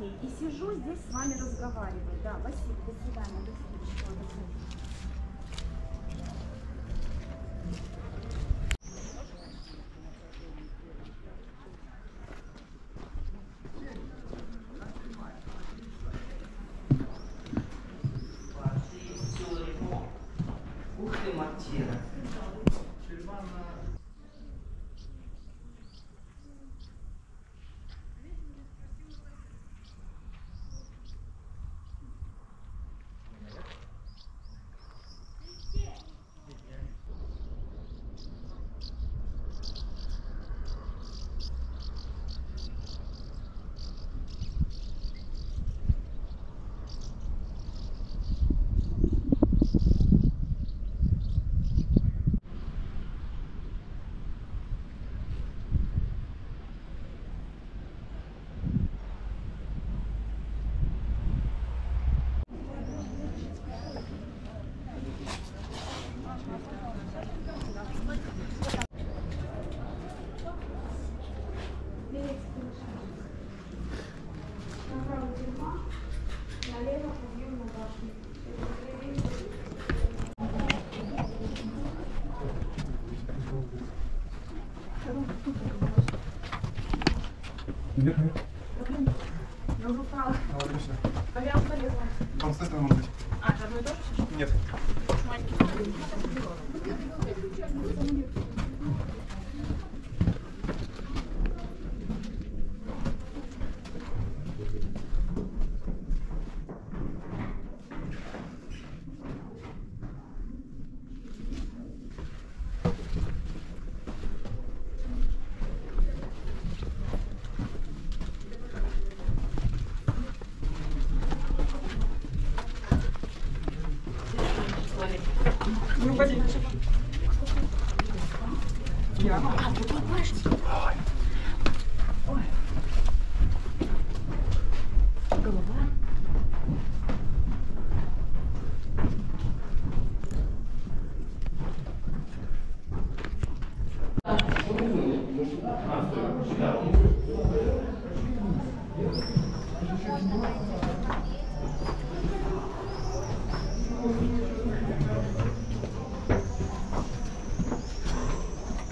Мирский и сижу здесь с вами разговариваю. Да, Василий, до свидания. До встречи. Нет, нет. Я уже упала. Отлично. А я полезла. Вам с может быть? А, это одно и то же? Нет. Вроде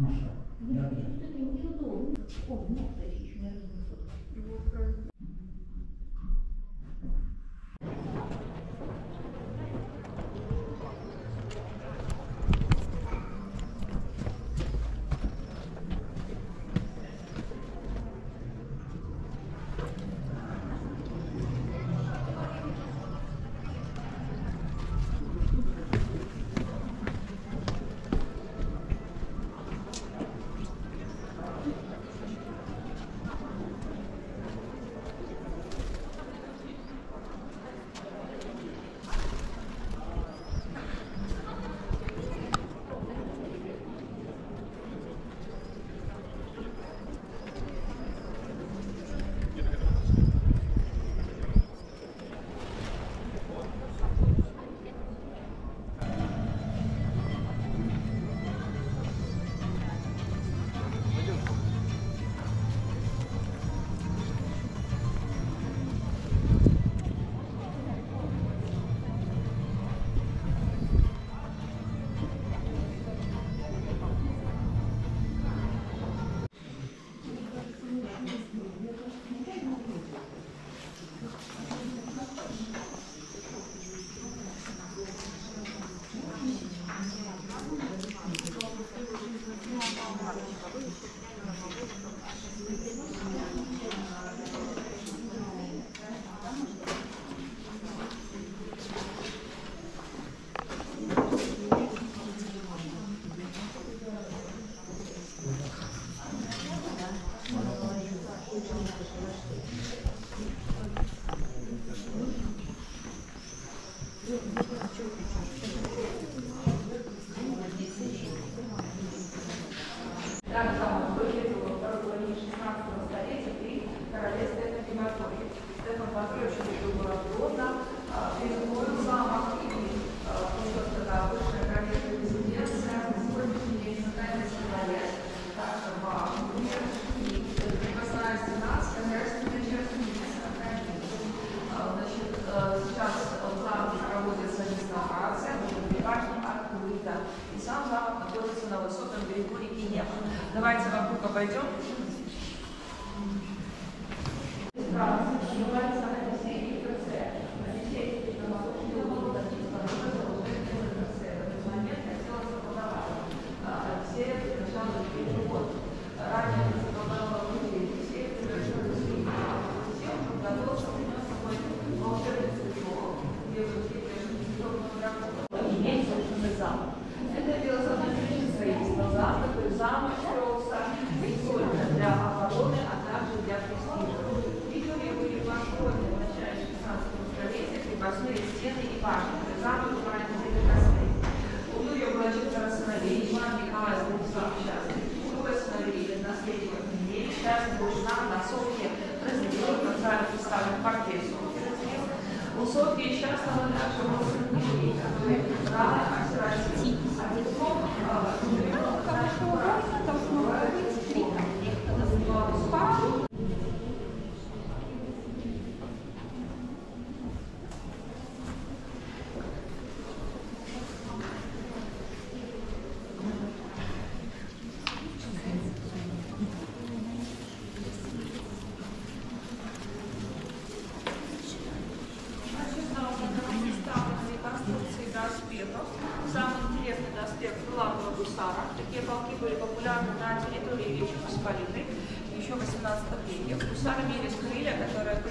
Маша, да, пожалуйста. Что-то неудобно. О, ну, еще не разумно. так же оно выглядело во второй половине 16 столетия при королевстве Эпиготории. Стефан Патрович любил город Грозно, переходил замок и а, то, что тогда высшая королевская резиденция, на сегодняшний день сохранилась дворец, также в Амбре, и крепостная стена сохранилась на Чернигизе. Значит, э, сейчас Давайте вокруг обойдем. 法，让。проспект Главного Гусара. Такие полки были популярны на территории Речи Посполитой еще 18 веке. Гусары имели крылья, которые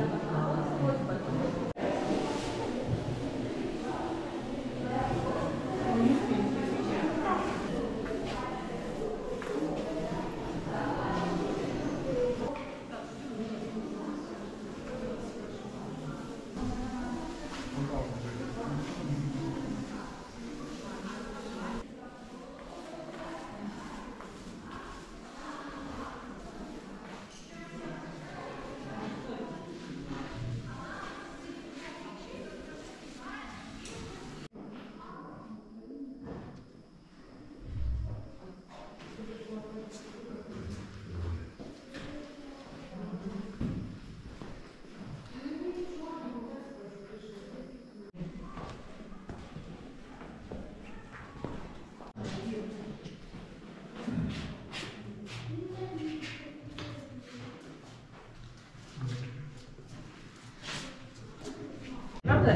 Yeah.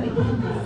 Thank you.